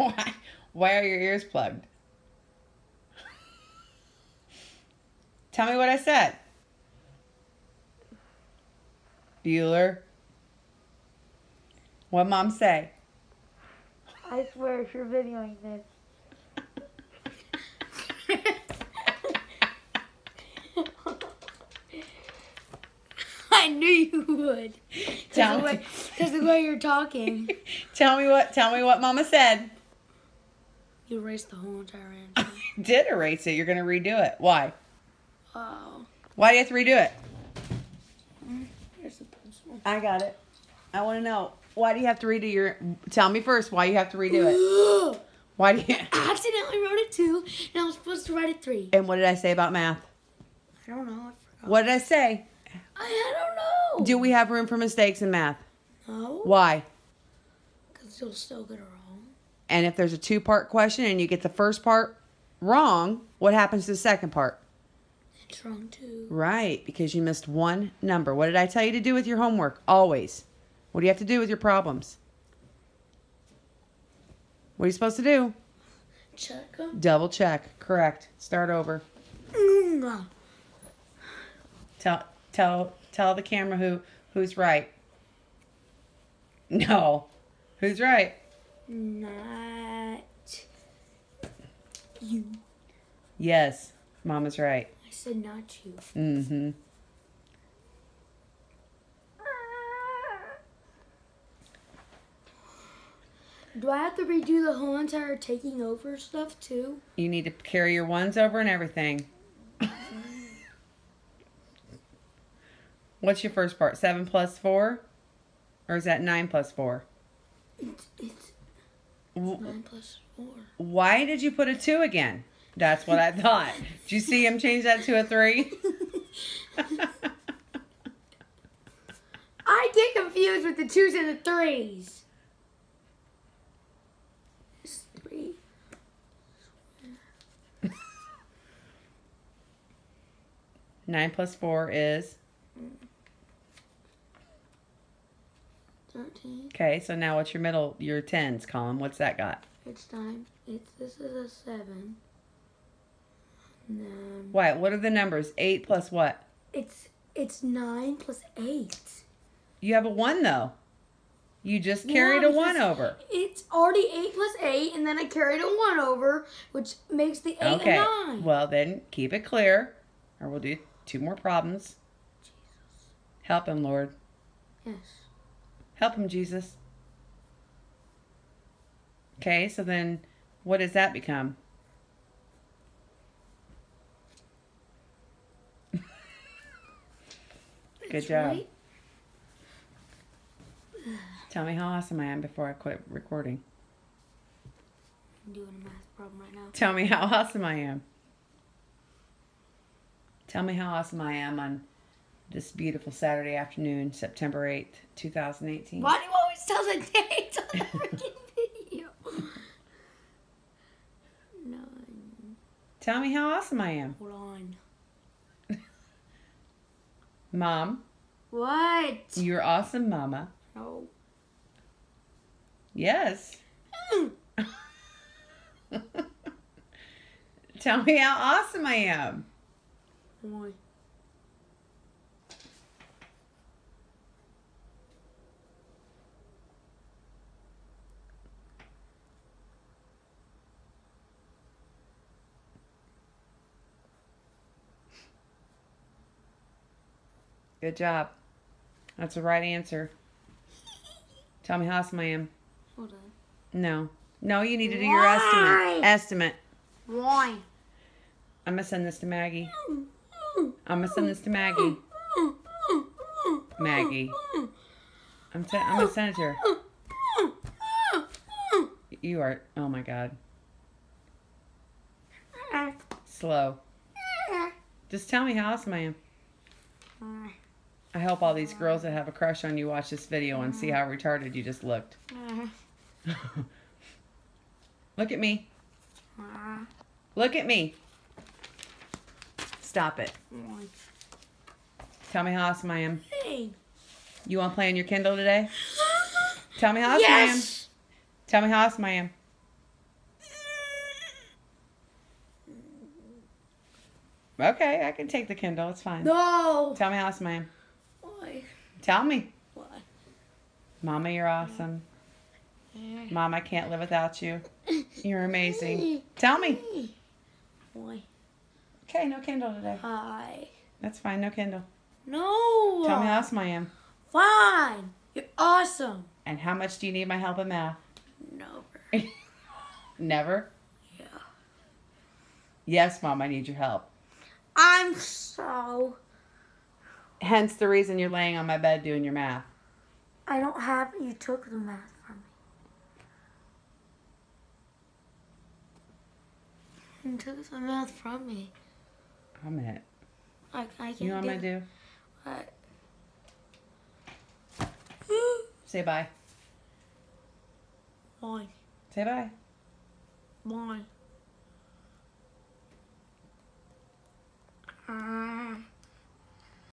Why? Why are your ears plugged? Tell me what I said. Bueller. What mom say? I swear if you're videoing this. I knew you would. Tell Because the, me. 'cause the way you're talking. Tell me what. Tell me what Mama said. You erased the whole entire answer. Did erase it. You're gonna redo it. Why? Oh. Why do you have to redo it? Hmm? Here's the pencil. I got it. I want to know why do you have to redo your? Tell me first why you have to redo it. Why do you? I accidentally wrote it two, and I was supposed to write it three. And what did I say about math? I don't know. I forgot. What did I say? I, I don't know. Do we have room for mistakes in math? No. Why? Because you'll still get it wrong. And if there's a two part question and you get the first part wrong, what happens to the second part? It's wrong too. Right, because you missed one number. What did I tell you to do with your homework? Always. What do you have to do with your problems? What are you supposed to do? Check them. Double check. Correct. Start over. Mm. Tell tell tell the camera who who's right. No. Who's right? Not you. Yes. Mama's right. I said not you. Mm-hmm. Do I have to redo the whole entire taking over stuff too? You need to carry your ones over and everything. What's your first part? Seven plus four? Or is that nine plus four? It's, it's nine plus four. Why did you put a two again? That's what I thought. Did you see him change that to a three? I get confused with the twos and the threes. It's three. Nine plus four is mm. Thirteen. okay. So now what's your middle? Your tens column. What's that got? It's time. It's this is a seven. And then Why? What are the numbers? Eight plus what? it's it's nine plus eight. You have a one though. You just Yeah, carried a one over. It's already eight plus eight, and then I carried a one over, which makes the eight Okay. a nine. Well, then keep it clear, or we'll do two more problems. Jesus. Help him, Lord. Yes. Help him, Jesus. Okay, so then what does that become? Good job. right. Tell me how awesome I am before I quit recording. I'm doing a math problem right now. Tell me how awesome I am. Tell me how awesome I am on this beautiful Saturday afternoon, September 8th, 2018. Why do you always tell the date on the freaking video? Nine. Tell me how awesome I am. Hold on. Mom, What? you're awesome, Mama. No. Yes. Mm. Tell me how awesome I am. Why? Good job. That's the right answer. Tell me how awesome I am. Hold on. No. No, you need to do your estimate. Estimate. Why? I'm going to send this to Maggie. I'm going to send this to Maggie. Maggie. I'm, te- I'm going to send it to her. You are, oh my God. Slow. Just tell me how awesome I am. I hope all these girls that have a crush on you watch this video and see how retarded you just looked. Look at me. Look at me. Stop it. Tell me how awesome I am. Hey. You want to play on your Kindle today? Tell me how awesome yes. I am. Tell me how awesome I am. Okay, I can take the Kindle. It's fine. No. Tell me how awesome I am. Tell me. Why? Mama, you're awesome. Mom, I can't live without you. You're amazing. Tell me. Why? Okay, no Kindle today. Hi. That's fine, no Kindle. No. Tell me how awesome I am. Fine. You're awesome. And how much do you need my help in math? Never. Never? Yeah. Yes, Mom, I need your help. I'm so. Hence the reason you're laying on my bed doing your math. I don't have. You took the math from me. You took the math from me. I'm it. I, I can't. You know what I'm gonna do? What? Say bye. Bye. Say bye. Bye. Uh... Mm.